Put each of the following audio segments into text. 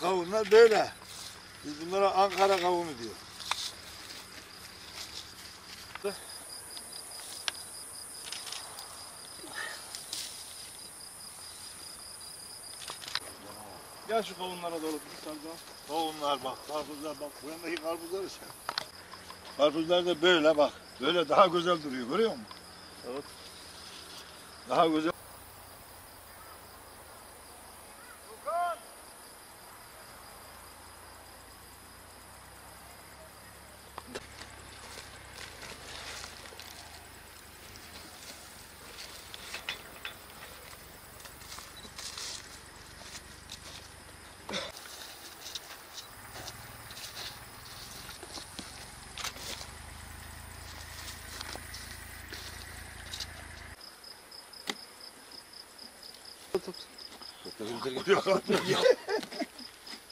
kavunlar böyle. Biz bunlara Ankara kavunu diyor. Gel şu kavunlara doğru sardan. Kavunlar bak, karpuzlar bak. Bu yandaki karpuzları sen. Karpuzlar da böyle bak. Böyle daha güzel duruyor görüyor musun? Evet. Daha güzel.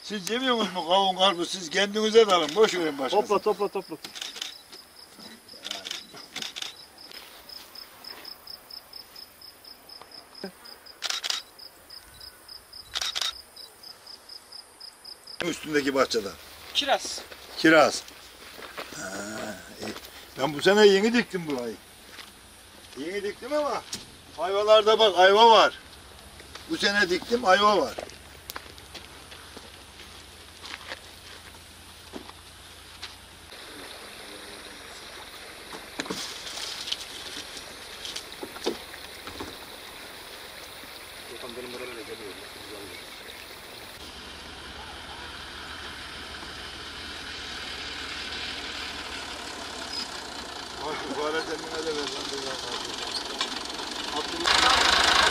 Siz yemiyor musunuz mu kavun karpuz? Siz kendinize dalın. Boş verin başkasına. Topla topla topla. Üstündeki bahçede. Kiraz. Kiraz. Ha, iyi. ben bu sene yeni diktim burayı. Yeni diktim ama ayvalarda bak ayva var. Bu sene diktim ayva var. Bak fare kendine de ver lan bir daha karpuz. Abdullah.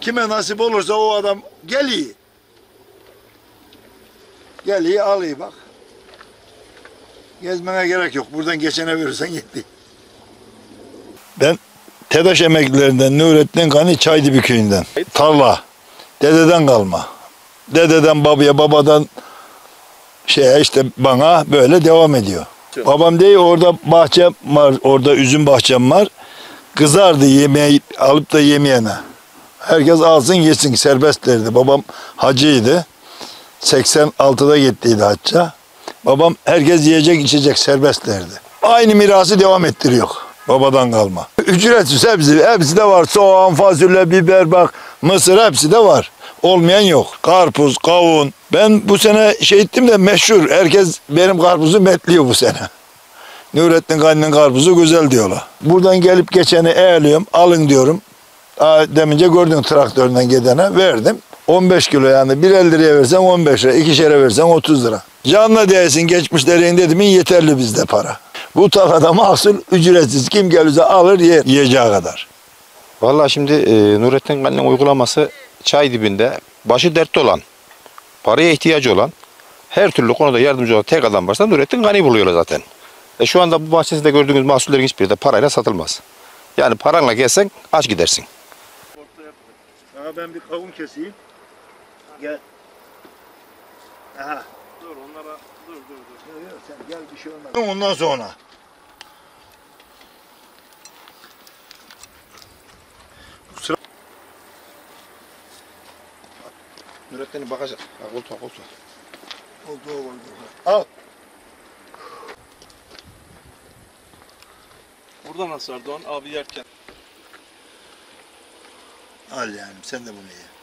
Kime nasip olursa o adam geliyor. Geliyor alıyor bak. Gezmene gerek yok. Buradan geçene verirsen yetti. Ben TEDAŞ emeklilerinden Nurettin Kani Çaydibi köyünden. Tarla. Dededen kalma. Dededen babaya, babadan şeye işte bana böyle devam ediyor. Babam değil orada bahçe var, orada üzüm bahçem var. Kızardı yemeği alıp da yemeyene. Herkes alsın yesin serbest derdi. Babam hacıydı. 86'da gittiydi hacca. Babam herkes yiyecek içecek serbest derdi. Aynı mirası devam ettiriyor. Babadan kalma. Ücretsiz hepsi, hepsi de var. Soğan, fasulye, biber bak, mısır hepsi de var. Olmayan yok. Karpuz, kavun. Ben bu sene şey ettim de meşhur. Herkes benim karpuzu metliyor bu sene. Nurettin Kani'nin karpuzu güzel diyorlar. Buradan gelip geçeni eğliyorum. Alın diyorum. Aa, demince gördün traktörden gidene verdim. 15 kilo yani bir 50 liraya versen 15 lira, ikişere versen 30 lira. Canla değilsin geçmişlerin dedim yeterli bizde para. Bu tarlada mahsul ücretsiz kim gelirse alır yer yiyeceği kadar. Vallahi şimdi e, Nurettin Kani'nin uygulaması çay dibinde başı dertte olan, paraya ihtiyacı olan, her türlü konuda yardımcı olan tek adam varsa Nurettin Kani buluyorlar zaten. E şu anda bu bahçesinde gördüğünüz mahsullerin hiçbiri de parayla satılmaz. Yani paranla gelsen aç gidersin. Aha ben bir kavun keseyim. Gel. Aha. Dur onlara dur dur dur. Sen gel bir şey olmaz. Ondan sonra. Nurettin'in bakacak. Koltuğa koltuğa. Oldu oldu. Al. Burada nasıl Erdoğan abi yerken? Al yani sen de bunu ye.